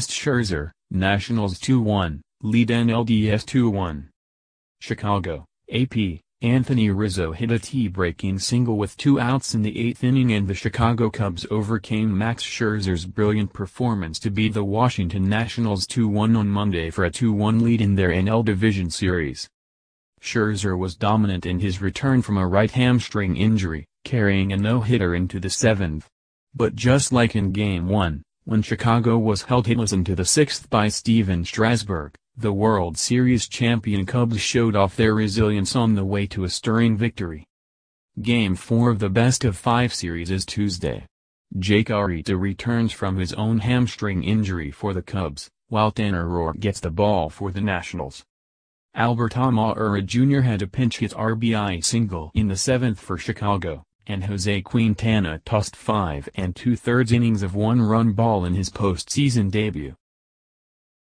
Scherzer, Nationals 2-1, lead NLDS 2-1. Chicago, AP, Anthony Rizzo hit a tie-breaking single with two outs in the eighth inning and the Chicago Cubs overcame Max Scherzer's brilliant performance to beat the Washington Nationals 2-1 on Monday for a 2-1 lead in their NL Division Series. Scherzer was dominant in his return from a right hamstring injury, carrying a no-hitter into the seventh. But just like in Game 1, when Chicago was held hitless into the sixth by Stephen Strasburg, the World Series champion Cubs showed off their resilience on the way to a stirring victory. Game 4 of the best-of-five series is Tuesday. Jake Arrieta returns from his own hamstring injury for the Cubs, while Tanner Roark gets the ball for the Nationals. Albert Almora Jr. had a pinch-hit RBI single in the seventh for Chicago, and Jose Quintana tossed five and two-thirds innings of one-run ball in his postseason debut.